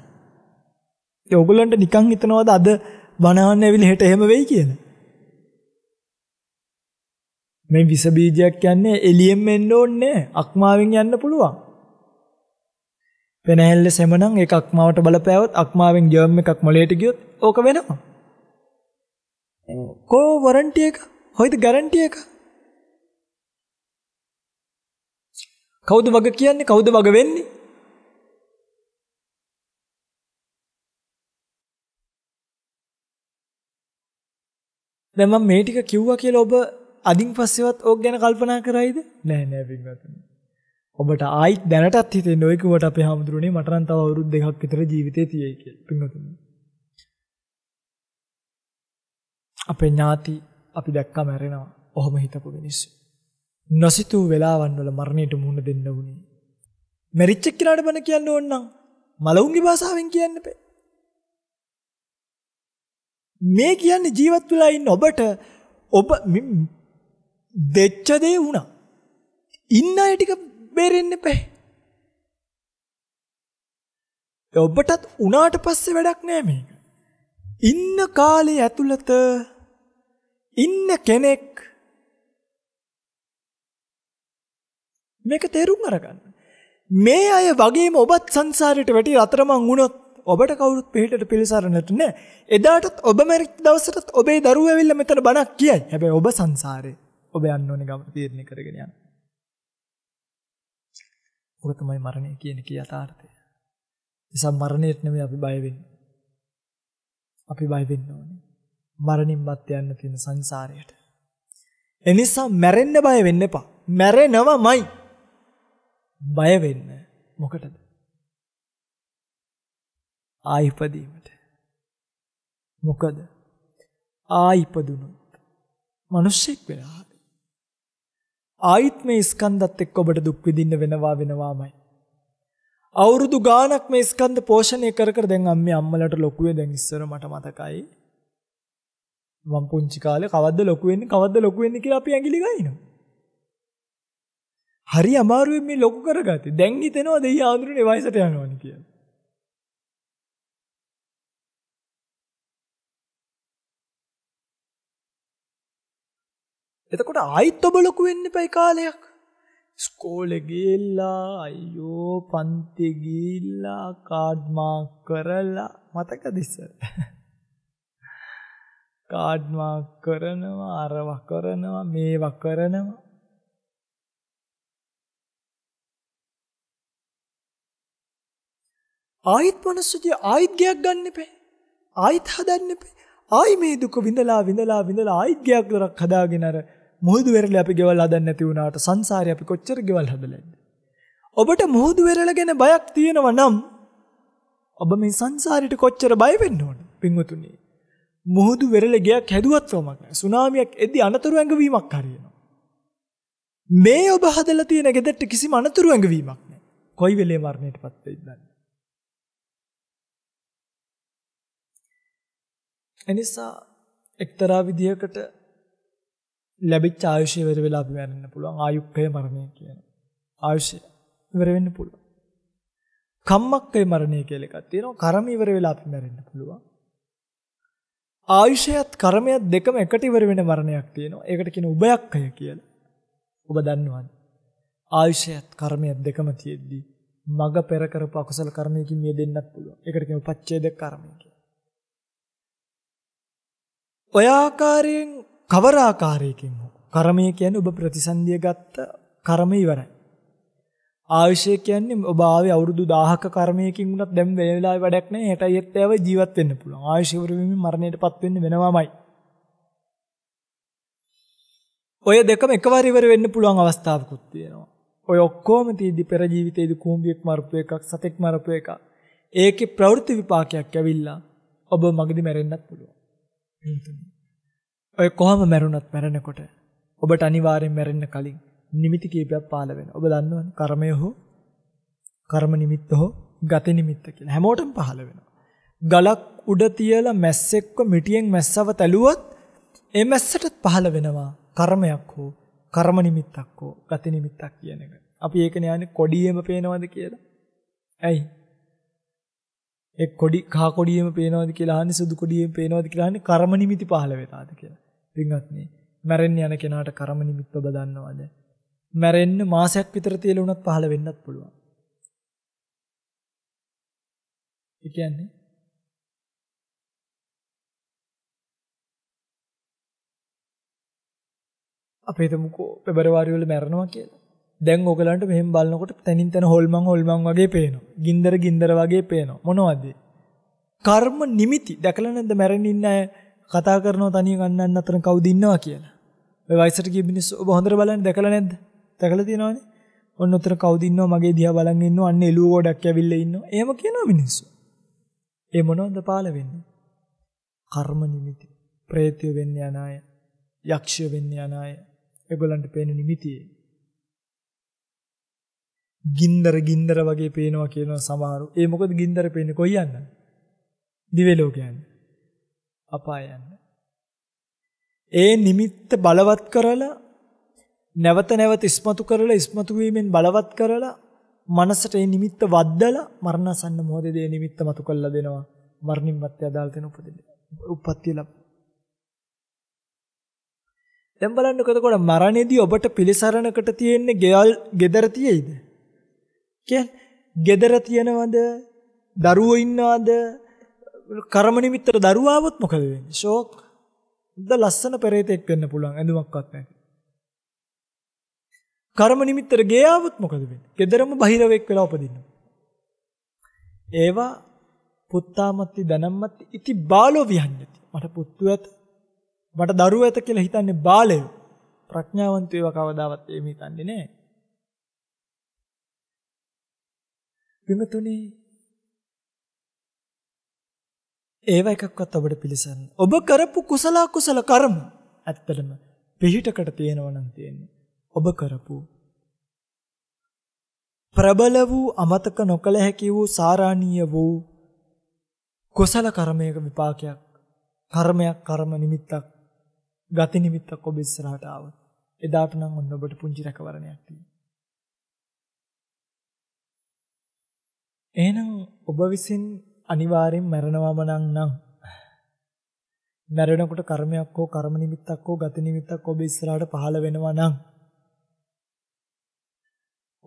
ඒ ඔයගොල්ලන්ට නිකන් හිතනවාද අද බනහන්න ඇවිල්ලා හෙට එහෙම වෙයි කියලා? මේ විස බීජයක් යන්නේ එළියෙන් එන්න ඕනේ අක්මාවෙන් යන්න පුළුවන්. පෙනහැල්ල සෙමනම් ඒක අක්මාවට බලපෑවොත් අක්මාවෙන් ජර්ම් එකක් මොලේට ගියොත් ඕක වෙනවා. කෝ වරන්ටි එක? හොයිද ගැරන්ටි එක? කවුද වග කියන්නේ? කවුද වග වෙන්නේ? දැන් මම මේ ටික කිව්වා කියලා ඔබ අදින් පස්සෙවත් ඕක ගැන කල්පනා කරයිද? නෑ නෑ පින්වත්නි. ඔබට ආයිත් දැනටත් හිතෙන්නේ ඔය කිව්වට අපේ හැමදෙරුනේ මට නම් තව අවුරුදු දෙකක් විතර ජීවිතේ තියෙයි කියලා. පින්වත්නි. අපේ ඥාති අපි දැක්කම මැරෙනවා. ඔහොම හිතපු මිනිස්සු. නොසිතූ වෙලාවන් වල මරණයට මුහුණ දෙන්න වුණේ. මැරිච්ච කෙනාට බන කියන්න ඕන නම් මලවුන්ගේ භාෂාවෙන් කියන්න බෑ. මේ කියන්නේ ජීවත් වෙලා ඉන්න ඔබට ඔබ දෙච්ච දේ වුණා. ඉන්න අය ටික බේරෙන්න එපා. ඔබටත් උනාට පස්සේ වැඩක් නෑ මේක. ඉන්න කාලේ ඇතුළත ඉන්න කෙනෙක් මේක තේරුම් අරගන්න. මේ අය වගේම ඔබත් සංසාරයට වැටි අතරමං වුණොත් ඔබට කවුරුත් පිළිටට පිළිසරණට නෑ. එදාටත් ඔබ මැරිච්ච දවසටත් ඔබේ දරුවෝ ඇවිල්ලා මෙතන බණක් කියයි. හැබැයි ඔබ සංසාරේ ඔබ යන්න ඕනේ ගම තීරණය කරගෙන යන්න. ඔක තමයි මරණය කියන කී යථාර්ථය. නිසා මරණයට නෙමෙයි අපි බය වෙන්නේ. අපි බය වෙන්න ඕනේ. මරණින් මත් යන්න තියෙන සංසාරයට. එනිසා මැරෙන්න බය වෙන්න එපා. මැරෙනවමයි. බය වෙන්න මොකටද? ආයිපදීමට. මොකද ආයිපදුනොත් මිනිස්සෙක් වෙලා හරි. ආයිත් මේ ස්කන්ධත් එක්ක ඔබට දුක් විඳින්න වෙනවා වෙනවාමයි. අවුරුදු ගානක් මේ ස්කන්ධ පෝෂණය කර කර දැන් අම්මේ අම්මලට ලොකුවේ දැන් ඉස්සර මට මතකයි. මම පුංචි කාලේ කවද්ද ලොකු වෙන්නේ කවද්ද ලොකු වෙන්නේ කියලා අපි ඇඟිලි ගහිනවා. හරි අමාරුවෙන් මේ ලොකු කරගත්තේ. දැන් හිතෙනවා දෙයි ආඳුරනේ වයසට යනවානි කියලා. එතකොට ආයිත් ඔබ ලොකු වෙන්න එපයි කාලයක්. ස්කෝලේ ගිහිල්ලා අයියෝ පන්ති ගිහිල්ලා කාඩ් මාක් කරලා මතකද ඉස්සර? කාඩ් මාක් කරනවා අරව කරනවා මේවා කරනවා ආයිත් මනසුජය ආයිත් ගයක් ගන්න එපේ. ආයිත් හදන්න එපේ. ආයි මේ දුක විඳලා විඳලා විඳලා ආයිත් ගයක් දරක් හදාගෙන අර මුහුදු වෙරළ අපි ගෙවල් හදන්න නැති වුණාට සංසාරේ අපි කොච්චර ගෙවල් හදලාද? ඔබට මුහුදු වෙරළ ගැන බයක් තියෙනවා නම් ඔබ මේ සංසාරෙට කොච්චර බය වෙන්න ඕන පින්වතුනි? මුහුදු වෙරළ ගයක් හැදුවත් වමක් නැහැ. සුනාමියක් එද්දි අනතුරු ඇඟවීමක් හරියනවා. මේ ඔබ හදලා තියෙන ගෙදරට කිසිම අනතුරු ඇඟවීමක් නැහැ. කොයි වෙලේ මරණයටපත් වෙයිද දන්නේ එනිසා එක්තරා විදිහකට ලැබිච්ච ආයුෂය ඉවර වෙලා අපි මැරෙන්න පුළුවන් ආයුක්කය මරණය කියන. ආයුෂය ඉවර වෙන්න පුළුවන්. කම්මක්කය මරණය කියලා එකක් තියෙනවා. කර්ම ඉවර වෙලා අපි මැරෙන්න පුළුවන්. ආයුෂයත් කර්මයත් දෙකම එකට ඉවර වෙන මරණයක් තියෙනවා. ඒකට කියන උභයක්කය කියලා. ඔබ දන්නවද? ආයුෂයත් කර්මයත් දෙකම තියෙද්දි මග පෙර කරපු අකුසල කර්මයකින් මිය දෙන්නත් පුළුවන්. ඒකට කියන උපච්ඡේද කර්මය කියලා. ඔය ආකාරයෙන් කවර ආකාරයකින් හෝ කර්මය කියන්නේ ඔබ ප්‍රතිසන්දිය ගත්ත කර්ම ඉවරයි. ආයුෂය කියන්නේ ඔබ ආවේ අවුරුදු 1000ක කර්මයකින් වුණත් දැන් මේ වෙලාවේ වැඩක් නැහැ. හෙටයි හෙට්ටයව ජීවත් වෙන්න පුළුවන්. ආයුෂ ඉවර වෙමින් මරණයටපත් වෙන්න වෙනවමයි. ඔය දෙකම එකවර ඉවර වෙන්න පුළුවන් අවස්ථාවකුත් තියෙනවා. ඔය ඔක්කොම තීදි පෙර ජීවිතේදී කුඹියක් මරපු එකක් සතෙක් මරපු එකක්. ඒකේ ප්‍රවෘත්ති විපාකයක් ඇවිල්ලා ඔබ මගදී මැරෙන්නත් පුළුවන්. ඔය කොහොම මැරුණත් මැරෙනකොට ඔබට අනිවාර්යෙන් මැරෙන්න කලින් නිමිති කීපයක් පාළ වෙනවා. ඔබ දන්නවනේ කර්මය හෝ කර්ම නිමිත්ත හෝ ගති නිමිත්ත කියලා හැමෝටම පහළ වෙනවා. ගලක් උඩ තියලා මැස්සෙක්ව මිටියෙන් මැස්සව තැළුවොත් ඒ මැස්සටත් පහළ වෙනවා කර්මයක් හෝ කර්ම නිමිත්තක් හෝ ගති නිමිත්තක් කියන එක. අපි ඒකනේ යන්නේ කොඩියෙම පේනවද කියලා. ඇයි? ඒ කොඩි කහ කොඩියෙම පේනවද කියලා අහන්නේ සුදු කොඩියෙම පේනවද කියලා අහන්නේ කර්ම නිමිති පහළ වෙලාද කියලා. පින්වත්නි මැරෙන්න යන කෙනාට කර්ම නිමිත්ත ඔබ දන්නවද? මැරෙන්න මාසයක් විතර තියලා උනත් පහළ වෙන්නත් පුළුවන්. ඒ කියන්නේ අපි හිතමුකෝ පෙබරවාරි වල මැරෙනවා කියලා. දැන් ඔයගලන්ට මෙහෙම බලනකොට තනින් තන හොල්මන් හොල්මන් වගේ පේනවා. ගින්දර ගින්දර වගේ පේනවා. මොනවද? කර්ම නිමිති. දැකලා නැද්ද මැරෙන්න ඉන්න අය කතා කරනවා තනියෙන් අන්නන්න අතර කවුද ඉන්නවා කියලා. ඔය වයසට ගිය මිනිස්සු ඔබ හොඳට බලන්න දැකලා නැද්ද? දැකලා තියෙනවනේ. ඔන්න උතර කවුද ඉන්නව මගේ දිහා බලන් ඉන්නවා අන්න එළුව ගොඩක් ඇවිල්ලා ඉන්නවා. එහෙම කියනවා මිනිස්සු. ඒ මොනවද පාල වෙන්නේ? කර්ම නිමිති. ප්‍රේතය වෙන්න යන අය, යක්ෂය වෙන්න යන අය. ඒගොල්ලන්ට පේන නිමිතියේ ගින්දර ගින්දර වගේ පේනවා කියනවා සමහරු. ඒ මොකද ගින්දර පේන්නේ කොයි යන්න? දිව්‍ය ලෝකේ යන්න. අපාය යන්න. ඒ නිමිත්ත බලවත් කරලා නැවත නැවත ඉස්මතු කරලා ඉස්මතු වීමෙන් බලවත් කරලා මනසට ඒ නිමිත්ත වද්දලා මරණසන්න මොහොතේ ඒ නිමිත්ත මතු කරලා දෙනවා. මරණින් මත්තේ අදාළ තැන උපදින. උප්පත්තිය ලබ. දැන් බලන්නකො එතකොට මරණයේදී ඔබට පිළිසරණකට තියෙන්නේ ගෙවල් gedara තියෙයිද? කියන්නේ gedara තියනවද? දරුවෝ ඉන්නවද? කර්ම නිමිත්තට දරුවාවොත් මොකද වෙන්නේ? ෂෝක්. උද්ද ලස්සන පෙරේතෙක් වෙන්න පුළුවන් ඇඳුමක්වත් නැති. කර්ම නිමිත්තට ගේ ආවොත් මොකද වෙන්නේ? gederama බහිරවෙක් වෙලා උපදින්න. ඒවා පුත්තාමත්ති දනම්මත්ති ඉති බාලෝ විහඤ්ඤති. මට පුත්තු ඇත. මට දරුවෝ ඇත කියලා හිතන්නේ බාලයෝ. ප්‍රඥාවන්ත ඒවා කවදාවත් එහෙම හිතන්නේ නැහැ. විමතුනේ ඒව එකක්වත් ඔබට පිළිසන්න. ඔබ කරපු කුසල කුසල කර්ම ඇත්තටම පිහිටකට තියෙනවා නම් තියෙන්නේ. ඔබ කරපු ප්‍රබල වූ අමතක නොකළ හැකි වූ සාරාණීය වූ කුසල කර්මයක විපාකයක් කර්මයක් කර්ම නිමිත්තක් ගති නිමිත්තක් ඔබ ඉස්සරහට ආවොත් එදාට නම් ඔන්න ඔබට පුංචි රැකවරණයක් තියෙනවා. එහෙනම් ඔබ විසින් අනිවාර්යෙන් මැරෙනවම නම් නම් මැරෙනකොට කර්මයක් හෝ කර්ම නිමිත්තක් හෝ ගති නිමිත්තක් ඔබ ඉස්සරහට පහළ වෙනවා නම්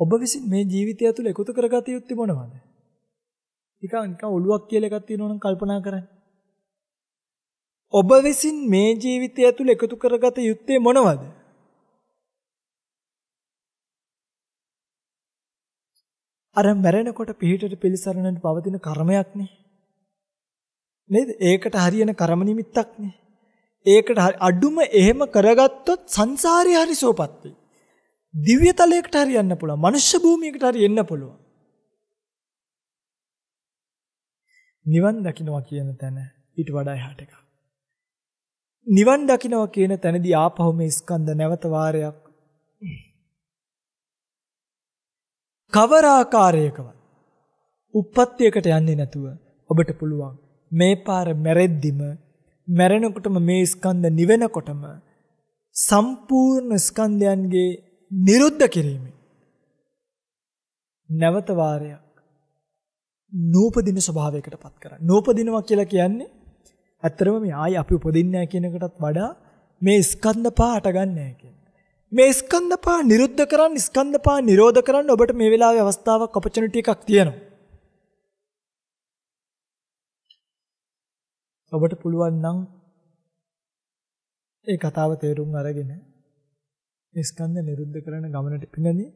ඔබ විසින් මේ ජීවිතය තුළ එකතු කරගත යුත්තේ මොනවද? නිකන් නිකන් ඔළුවක් කියලා එකක් තියෙනවා නම් කල්පනා කරන්න. ඔබ විසින් මේ ජීවිතය තුළ එකතු කරගත යුත්තේ මොනවද? අර මැරෙනකොට පිහිටට පිළිසරණට පවතින කර්මයක්නේ. නේද? ඒකට හරියන කර්ම නිමිත්තක්නේ. ඒකට අඩුම එහෙම කරගත්තොත් සංසාරේ හරි සෝපත් වෙයි. දිව්‍ය තලයකට හරි යන්න පුළුවන්. මනුෂ්‍ය භූමියකට හරි එන්න පුළුවන්. නිවන් දකින්නවා කියන තැන ඊට වඩා එහාට එකක්. නිවන් දකින්නවා කියන තැනදී ආපහු මේ ස්කන්ධ නැවත වාරයක් කවර ආකාරයකවත් උප්පත්තියකට යන්නේ නැතුව ඔබට පුළුවන් මේ පාර මැරෙද්දිම මැරෙනකොටම මේ ස්කන්ධ නිවෙනකොටම සම්පූර්ණ ස්කන්ධයන්ගේ නිරුද්ධ කිරීම නැවත වාරයක් නූපදින ස්වභාවයකට පත් කරන්න. නූපදිනවා කියලා කියන්නේ ඇත්තරම මේ ආයි අපි උපදින්නේ නැහැ කියන එකටත් වඩා මේ ස්කන්ධ පහ හටගන්නේ නැහැ කියන. මේ ස්කන්ධ පහ නිරුද්ධ කරන්න ස්කන්ධ පහ නිරෝධ කරන්න ඔබට මේ වෙලාවේ අවස්ථාවක් ඔපචුනිටි එකක් තියෙනවා. ඔබට පුළුවන් නම් ඒ කතාව තේරුම් අරගෙන ස්කන්ධ නිරුද්ධ කරන ගමනට පිඟදී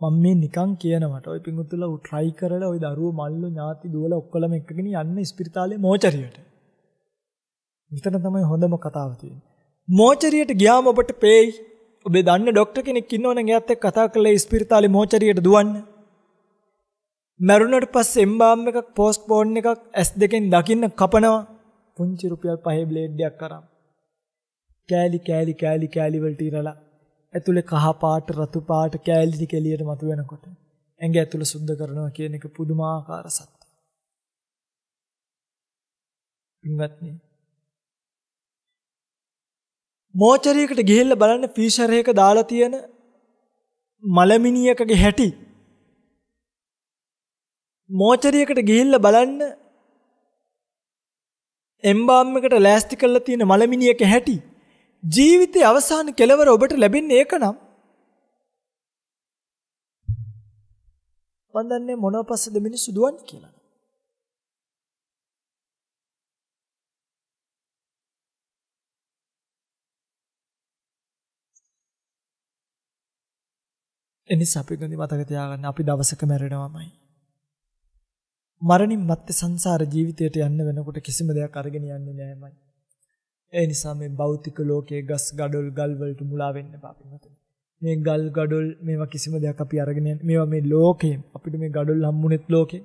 මම මේ නිකන් කියනවට ඔය පිඟුතුලා උ try කරලා ওই දරුවෝ මල්ලෝ ඥාති දුවල ඔක්කොලම එකගෙන යන්න ස්පිරිතාලේ මෝචරියට. විතර තමයි හොඳම කතාව තියෙන්නේ. මෝචරියට ගියාම ඔබට පේයි ඔබේ දන්න ડોක්ටර් කෙනෙක් ඉන්නවනම් එයාත් එක්ක කතා කරලා ස්පිරිතාලේ මෝචරියට දුවන්න. මැරුණට පස්සේ එම්බාම් එකක් පෝස්ට් පෝන් එකක් S2 දෙකෙන් දකින්න කපනවා. පුංචි රුපියල් 5 බ්ලේඩ් එකක් අරන්. කෑලි කෑලි කෑලි කෑලි වලට ඉරලා ඇතුලේ කහ පාට රතු පාට කෑලි ටික එළියට මතුවෙනකොට ඇඟ ඇතුළ සුද්ධ කරනවා කියන එක පුදුමාකාර සත්‍යයක්. පින්වත්නි මෝචරියකට ගිහිල්ලා බලන්න ෆීෂර් එක දාලා තියෙන මලමිනියකගේ හැටි. මෝචරියකට ගිහිල්ලා බලන්න එම්බාම් එකට ලෑස්ති කරලා තියෙන මලමිනියක හැටි. ජීවිතයේ අවසාන කෙලවර ඔබට ලැබෙන්නේ ඒක නම් වන්දන්නේ මොනව පස්සේද මිනිස්සු දුවන්නේ කියලා. එනිසා අපි ගඳි මතක තියාගන්න අපි දවසක මැරෙනවමයි. මරණින් මත්තේ සංසාර ජීවිතයට යන්න වෙනකොට කිසිම දෙයක් අරගෙන යන්නේ නෑමයි. ඒ නිසා මේ භෞතික ලෝකයේ ගස් ගඩොල් ගල් වලට මුලා වෙන්න එපා පින්වතුනි. මේ ගල් ගඩොල් මේවා කිසිම දෙයක් අපි අරගෙන යන්නේ මේවා මේ ලෝකයෙන් අපිට මේ ගඩොල් හම්බුනේත් ලෝකෙන්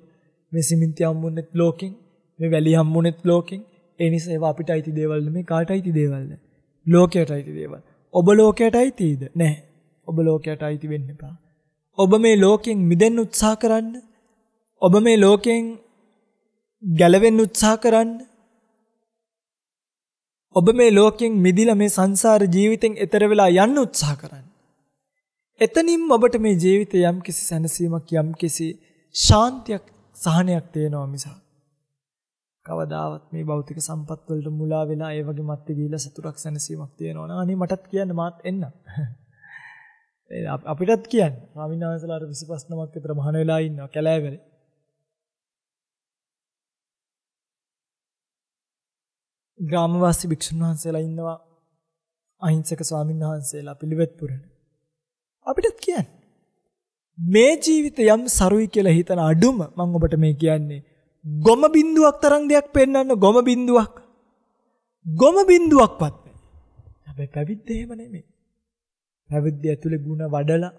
මේ සිමෙන්ති හම්බුනේත් ලෝකෙන් මේ වැලි හම්බුනේත් ලෝකෙන් ඒ නිසා ඒවා අපිට අයිති දේවල් නෙමෙයි කාට අයිති දේවල්ද ලෝකයට අයිති දේවල් ඔබ ලෝකයට අයිතිද නැහැ ඔබ ලෝකයට අයිති වෙන්න එපා ඔබ මේ ලෝකයෙන් මිදෙන්න උත්සාහ කරන්න ඔබ මේ ලෝකයෙන් ගැලවෙන්න උත්සාහ කරන්න ඔබ මේ ලෝකෙන් මිදිලා මේ සංසාර ජීවිතෙන් එතර වෙලා යන්න උත්සාහ කරන්න. එතනින් ඔබට මේ ජීවිතේ යම්කිසි සැනසීමක් යම්කිසි ශාන්තියක් සහනයක් තේනවා මිසක් කවදාවත් මේ භෞතික සම්පත් වලට මුලා වෙලා ඒ වගේ මැත්තේ ගිහිලා සතුටක් සැනසීමක් තියෙනවා නම් අනේ මටත් කියන්න මාත් එන්න. අපිටත් කියන්න. ස්වාමීන් වහන්සේලාට 25 නමක් විතර මහාන වෙලා ඉන්නවා කැලෑවැලේ. ග්‍රාමවාසී භික්ෂුන් වහන්සේලා ඉන්නවා අහිංසක ස්වාමීන් වහන්සේලා පිළිවෙත් පුරන. අපිටත් කියන්න. මේ ජීවිත යම් සරුයි කියලා හිතන අඩුම මම ඔබට මේ කියන්නේ ගොම බින්දුවක් තරම් දෙයක් පෙන්වන්න ගොම බින්දුවක්. ගොම බින්දුවක්වත් නැහැ. හැබැයි පැවිද්ද එහෙම නෙමෙයි. පැවිද්ද ඇතුලේ ಗುಣ වඩලා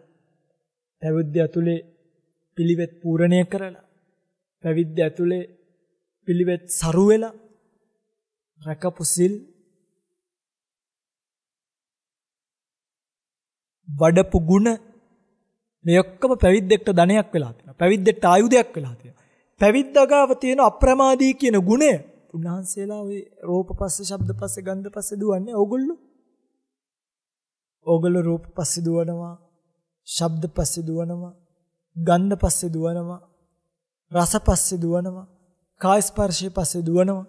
පැවිද්ද ඇතුලේ පිළිවෙත් පූර්ණණය කරලා පැවිද්ද ඇතුලේ පිළිවෙත් සරු වෙලා රැකපු සිල් වඩපු ගුණ මේ ඔක්කොම පැවිද්දෙක්ට ධනයක් වෙලා තියෙනවා. පැවිද්දෙක්ට ආයුධයක් වෙලා තියෙනවා. පැවිද්දගාව තියෙන අප්‍රමාදී කියන ගුණය උන්වහන්සේලා ওই රූප පස්සේ ශබ්ද පස්සේ ගන්ධ පස්සේ දුවන්නේ ඕගොල්ලෝ. ඕගොල්ලෝ රූප පස්සේ දුවනවා. ශබ්ද පස්සේ දුවනවා. ගන්ධ පස්සේ දුවනවා. රස පස්සේ දුවනවා. කාය ස්පර්ශය පස්සේ දුවනවා.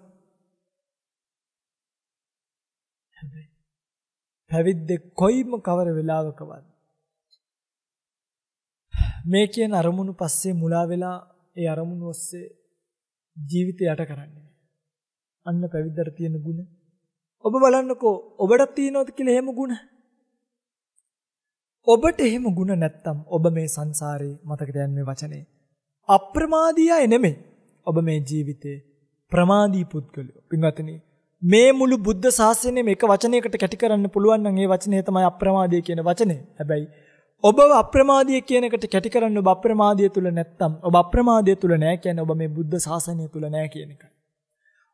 පැවිද්දෙක් කොයිම කවර වෙලාවකවත් මේ කියන අරමුණු පස්සේ මුලා වෙලා ඒ අරමුණු ඔස්සේ ජීවිතය යට කරන්නේ. අන්න පැවිද්දට තියෙන ගුණ. ඔබ බලන්නකෝ ඔබට තියෙනවද කියලා එහෙම ගුණ? ඔබට එහෙම ගුණ නැත්තම් ඔබ මේ සංසාරේ මතක තියන්න මේ වචනේ. අප්‍රමාදී අය නෙමෙයි. ඔබ මේ ජීවිතේ ප්‍රමාදී පුද්ගලයෝ. පින්වත්නි මේ මුළු බුද්ධ ශාසනයම එක වචනයකට කැටි කරන්න පුළුවන් නම් ඒ වචනේ තමයි අප්‍රමාදී කියන වචනේ. හැබැයි ඔබ අප්‍රමාදිය කියන එකට කැටි කරන්න ඔබ අප්‍රමාදිය තුල නැත්තම් ඔබ අප්‍රමාදිය තුල නැහැ කියන්නේ ඔබ මේ බුද්ධ ශාසනය තුල නැහැ කියන එකයි.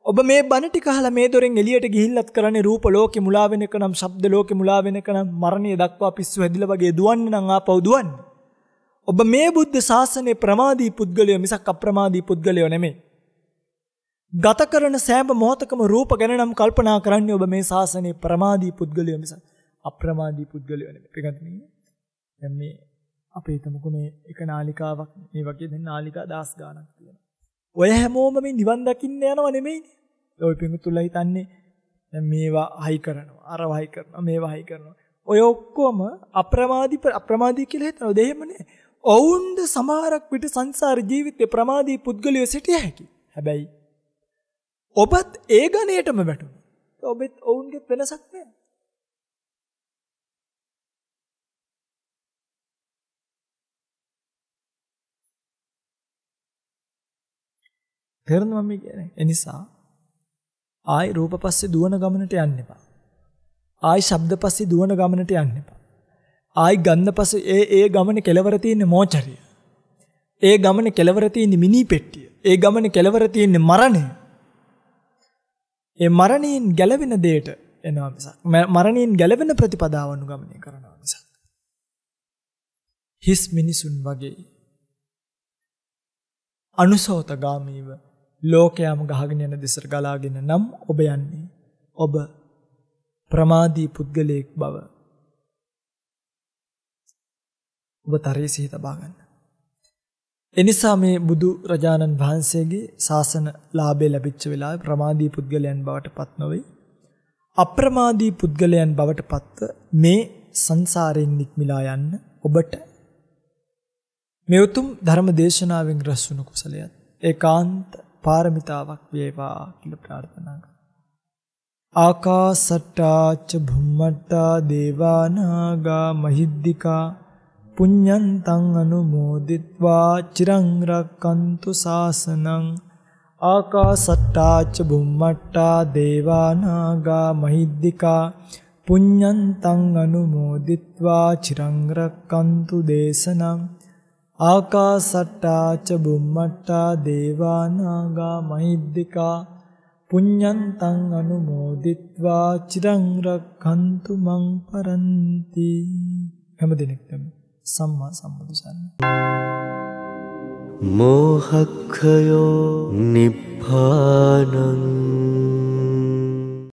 ඔබ මේ බණ ටික අහලා මේ දොරෙන් එළියට ගිහිල්ලත් කරන්නේ රූප ලෝකෙ මුලා වෙන එක නම් ශබ්ද ලෝකෙ මුලා වෙන එක නම් මරණය දක්වා පිස්සු හැදිලා වගේ දුවන්න නම් ආපහු දුවන්න. ඔබ මේ බුද්ධ ශාසනයේ ප්‍රමාදී පුද්ගලයෝ මිසක් අප්‍රමාදී පුද්ගලයෝ නෙමෙයි. ගත කරන සෑම මොහොතකම රූප ගැන නම් කල්පනා කරන්නේ ඔබ මේ ශාසනයේ ප්‍රමාදී පුද්ගලයෝ මිසක් අප්‍රමාදී පුද්ගලයෝ නෙමෙයි. පිටගන්නේ දැන් මේ අපේ හිතමුකෝ මේ එක නාලිකාවක් මේ වගේ දැන් නාලිකා දහස් ගාණක් තියෙනවා. ඔය හැමෝම මේ නිවන් දකින්න යනව නෙමෙයිනේ. ඔය පිඟුතුලා හිතන්නේ දැන් මේවා හයි කරනවා, අරවා හයි කරනවා, මේවා හයි කරනවා. ඔය ඔක්කොම අප්‍රමාදී අප්‍රමාදී කියලා හිතනවද එහෙම නේ? ඔවුන්ද සමහරක් විට සංසාර ජීවිතේ ප්‍රමාදී පුද්ගලයෝ සිටිය හැකි. හැබැයි ඔබත් ඒ ගණයටම වැටුණා. ඔබෙත් ඔවුන්ගේ වෙනසක් නැහැ. තේරෙනවද මම කියන්නේ? ඒ නිසා ආයි රූප පස්සේ දුවන ගමනට යන්න එපා. ආයි ශබ්ද පස්සේ දුවන ගමනට යන්න එපා. ආයි ගන්ධ පස්සේ ඒ ඒ ගමනේ කෙලවර තියෙන මෝචරිය. ඒ ගමනේ කෙලවර තියෙන මිනි පෙට්ටිය. ඒ ගමනේ කෙලවර තියෙන මරණය. ඒ මරණයෙන් ගැලවෙන දෙයට එනවා මිසක් මරණයෙන් ගැලවෙන ප්‍රතිපදාව අනුගමනය කරනවා මිසක් හිස් මිනිසුන් වගේ අනුසෝතගාමීව ලෝකයාම ගහගෙන යන දෙසට ගලාගෙන නම් ඔබ යන්නේ. ඔබ ප්‍රමාදී පුද්ගලයෙක් බව. ඔබ තරයේ සිහි තබා ගන්න. එනිසා මේ බුදු රජාණන් වහන්සේගේ ශාසන ලාභය ලැබිච්ච වෙලාවේ ප්‍රමාදී පුද්ගලයන් බවට පත් නොවේ. අප්‍රමාදී පුද්ගලයන් බවට පත්ව මේ සංසාරයෙන් නික්මිලා යන්න ඔබට මේ උතුම් ධර්ම දේශනාවෙන් රැස් වුණු කුසලයත් ඒකාන්ත පාරමිතාවක් වේවා කියලා ප්‍රාර්ථනා කරා. ආකාසට්ටා ච භුම්මට්ටා දේවානාගා මහිද්దికා පුඤ්ඤන්තං අනුමෝදිත්වා චිරං රක්칸තු සාසනං ආකාසට්ටා ච බුම්මට්ටා දේවානාගා මහිද්దికා පුඤ්ඤන්තං අනුමෝදිත්වා චිරං රක්칸තු දේශනං ආකාසට්ටාච බුම්මට්ටා දේවානාගා මහිද්దికා පුඤ්ඤන්තං අනුමෝදිත්වා චිරං රක්ඛන්තු මං පරන්ති. හැම දිනෙකටම සම්මා සම්බුදු සරණයි. මෝහක්ඛයෝ නිබ්බානං